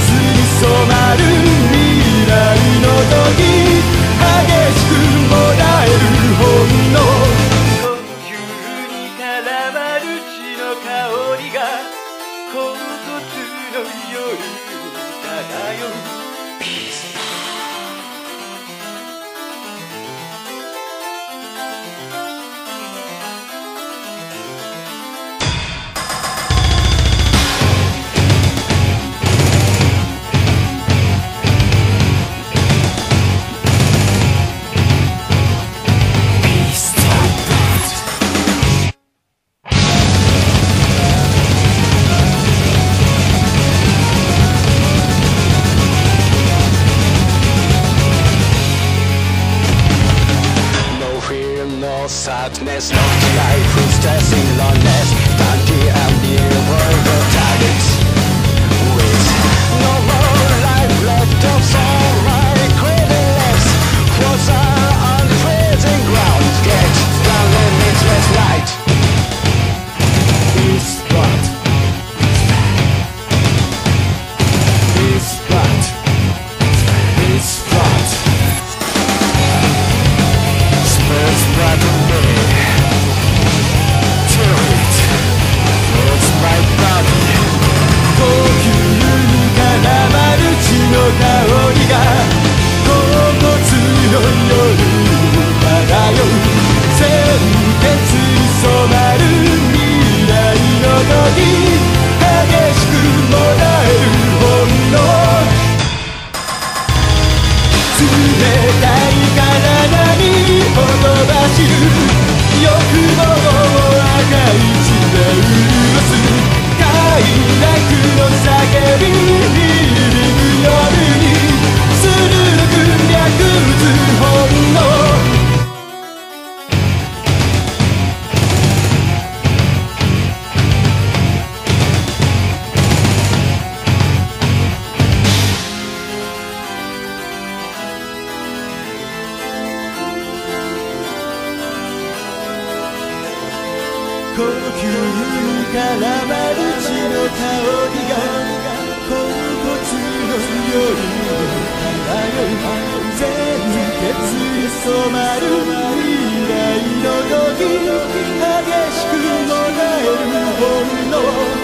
つ darkness, lost light, proves to singularness. 呼吸からマルチの香りが甲骨の夜を漂う全血に染まる未来の時激しくもがえる本能